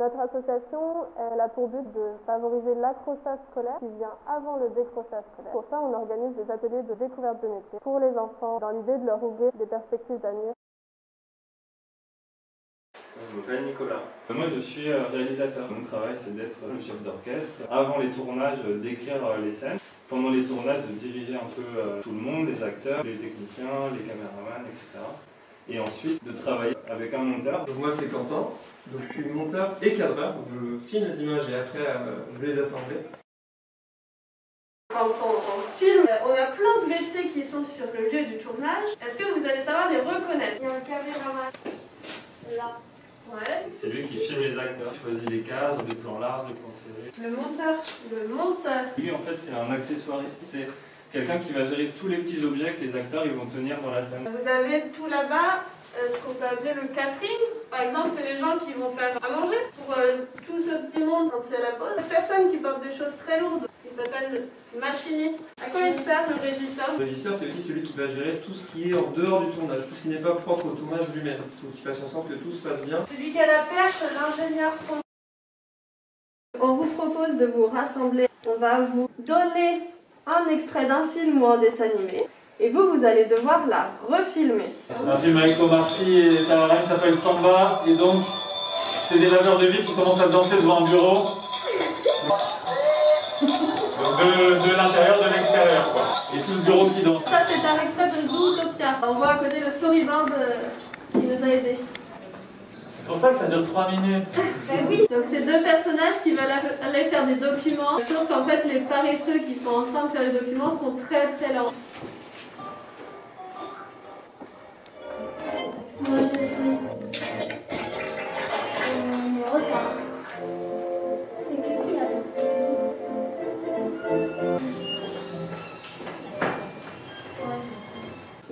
Notre association, a pour but de favoriser l'accrochage scolaire qui vient avant le décrochage scolaire. Pour ça, on organise des ateliers de découverte de métiers pour les enfants dans l'idée de leur ouvrir des perspectives d'avenir. Je m'appelle Nicolas. Moi, je suis euh, réalisateur. Mon travail, c'est d'être le chef d'orchestre. Avant les tournages, euh, d'écrire euh, les scènes. Pendant les tournages, de diriger un peu tout le monde, les acteurs, les techniciens, les caméramans, etc. Et ensuite, de travailler avec un monteur. Donc moi, c'est Quentin. Donc je suis monteur et cadreur. Donc je filme les images et après, je vais les assembler. Quand on, filme, on a plein de métiers qui sont sur le lieu du tournage. Est-ce que vous allez savoir les reconnaître? Il y a un caméraman là. C'est lui qui filme les acteurs, choisit les cadres, des plans larges, des plans serrés. Le monteur. Le monteur. Lui, en fait, c'est un accessoiriste. C'est quelqu'un qui va gérer tous les petits objets que les acteurs ils vont tenir dans la scène. Vous avez tout là-bas euh, ce qu'on peut appeler le catering. Par exemple, c'est les gens qui vont faire à manger pour euh, tout ce petit monde quand c'est la pause. Personne qui porte des choses très lourdes. Il s'appelle machiniste. À quoi il sert le régisseur? Le régisseur, c'est aussi celui qui va gérer tout ce qui est en dehors du tournage, tout ce qui n'est pas propre au tournage lui-même. Donc il fasse en sorte que tout se passe bien. Celui qui a la perche, l'ingénieur son. On vous propose de vous rassembler. On va vous donner un extrait d'un film ou un dessin animé. Et vous, vous allez devoir la refilmer. C'est un film avec Omar Sy et Tararam qui s'appelle Samba. Et donc, c'est des laveurs de vie qui commencent à danser devant un bureau. de, l'intérieur, de l'extérieur, quoi. Et tout le bureau qui danse. Ça, c'est un extrait de Zootopia. On voit à côté le storyboard euh, qui nous a aidés. C'est pour ça que ça dure 3 minutes. ben oui. Donc c'est deux personnages qui veulent aller faire des documents, sauf qu'en fait les paresseux qui sont en train de faire les documents sont très très lents.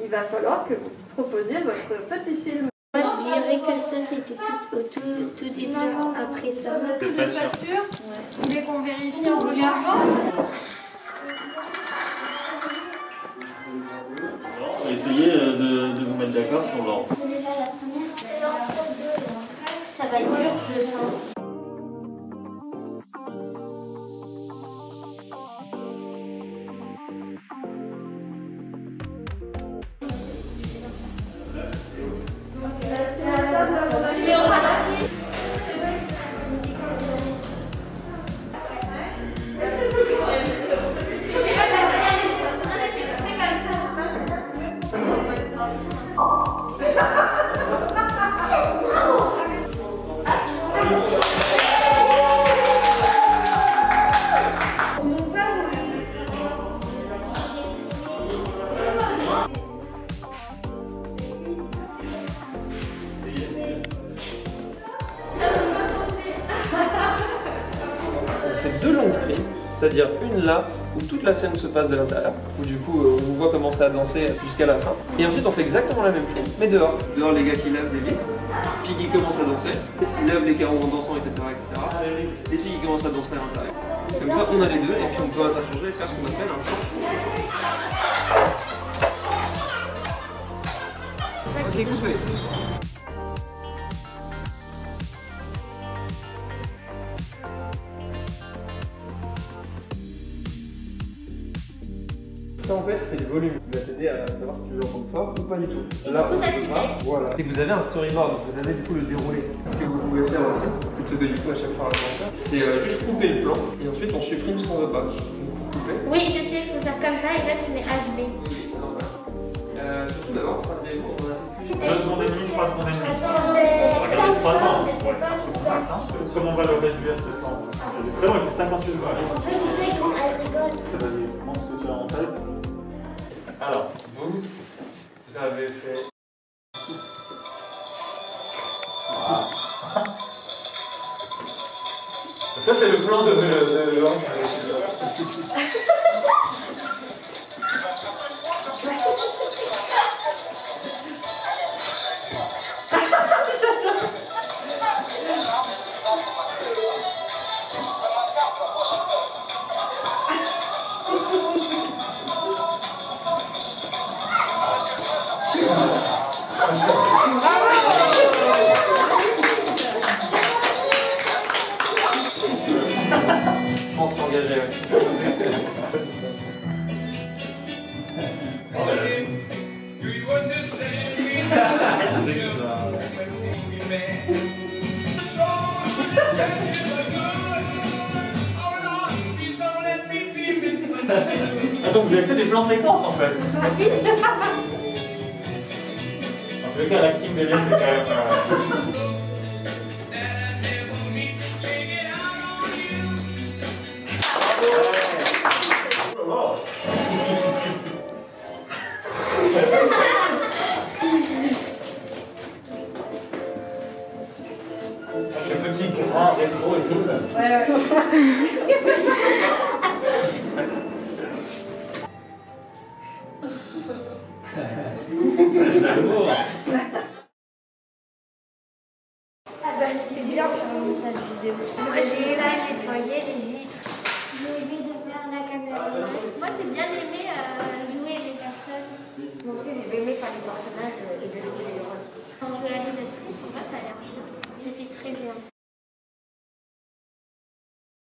Il va falloir que vous proposiez votre petit film. Dirais que ça, c'était tout au tout, tout début, après ça. Vous n'êtes pas sûr Vous voulez qu'on vérifie en regardant va essayer de, de vous mettre d'accord sur l'ordre. Ça va être dur, je le sens. C'est-à-dire une là où toute la scène se passe de l'intérieur, où du coup euh, on voit commencer à danser jusqu'à la fin. Et ensuite on fait exactement la même chose, mais dehors. Dehors les gars qui lèvent des vitres, puis qui commencent à danser, lèvent les carreaux en dansant, etc. etc. Les filles qui commencent à danser à l'intérieur. Comme ça on a les deux et puis on peut interchanger et faire ce qu'on appelle un chant contre chant. coupé. Ça en fait c'est le volume qui va t'aider à savoir si tu veux entendre fort ou pas du tout. Là, voilà. Et vous avez un storyboard, donc vous avez du coup le déroulé. Ce que vous pouvez faire aussi, plutôt que du coup à chaque fois un c'est euh, juste couper le plan et ensuite on supprime ce qu'on veut pas. Donc pour couper. Oui, je sais, il faut faire comme ça et là tu mets HB. Oui, c'est normal. Euh, surtout d'abord, on des mots, on a fait plus. 2 secondes et demie, 3 secondes et demie. Attends, mais Regardez, 3 temps. Ouais, Ouais, c'est un peu complexe. Comment on va le réduire ce temps C'est très long, il fait 58 secondes. Rigole. Montre ce que tu as en tête. Alors, vous, vous avez fait. Ah. Ça, c'est le plan de, de, de pense, s'engager. Ah, donc vous avez fait des plans séquences en fait En tous les cas, l'acting de quand même. euh, grand rétro et tout. C'est de l'amour.